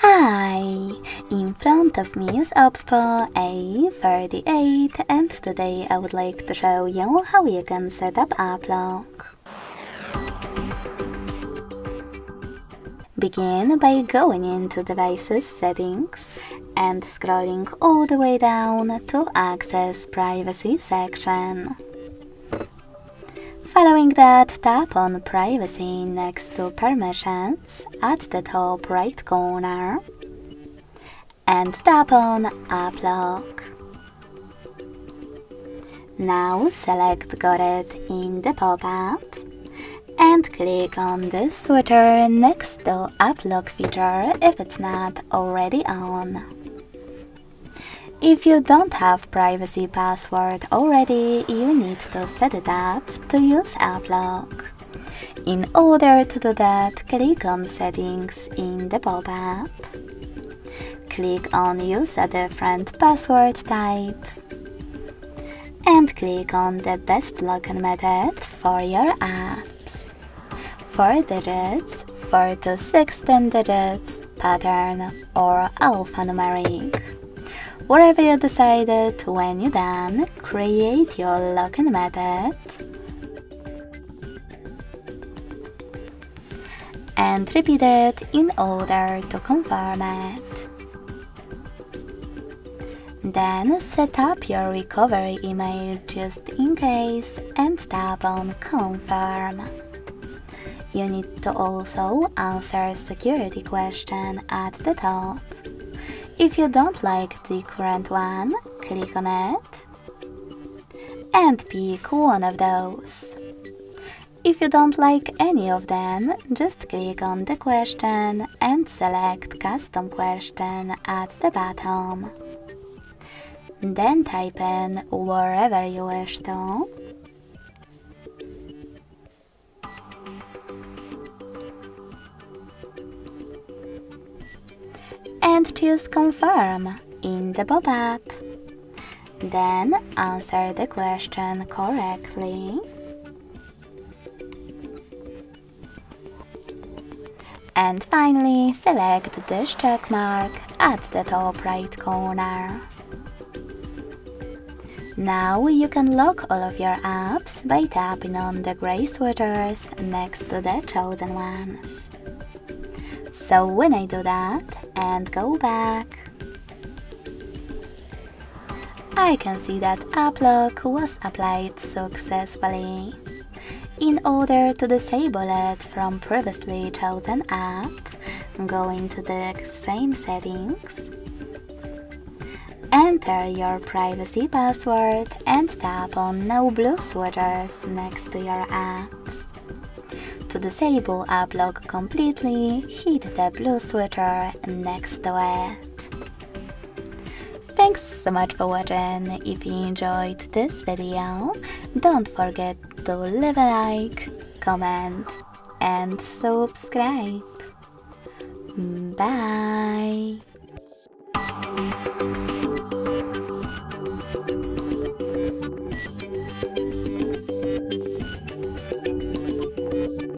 Hi! In front of me is Oppo A38 and today I would like to show you how you can set up AppLock. Begin by going into Devices Settings and scrolling all the way down to access Privacy section. Following that, tap on Privacy next to Permissions at the top right corner and tap on App Lock. Now select Got it in the pop-up and click on the switcher next to App Lock feature if it's not already on. If you don't have privacy password already, you need to set it up to use AppLock. In order to do that, click on Settings in the pop-up. Click on Use a different password type. And click on the best login method for your apps. 4 digits, 4 to 16 digits, pattern or alphanumeric. Whatever you decided when you're done, create your login method and repeat it in order to confirm it. Then set up your recovery email just in case and tap on confirm. You need to also answer security question at the top. If you don't like the current one, click on it and pick one of those. If you don't like any of them, just click on the question and select Custom Question at the bottom. Then type in wherever you wish to and choose Confirm in the pop-up. Then answer the question correctly. And finally, select this check mark at the top right corner. Now you can lock all of your apps by tapping on the gray switchers next to the chosen ones. So when I do that and go back, I can see that lock was applied successfully. In order to disable it from previously chosen app, go into the same settings, enter your privacy password and tap on no blue switchers next to your apps. To disable app lock completely, hit the blue switcher next to it. Thanks so much for watching. If you enjoyed this video, don't forget to leave a like, comment and subscribe. Bye!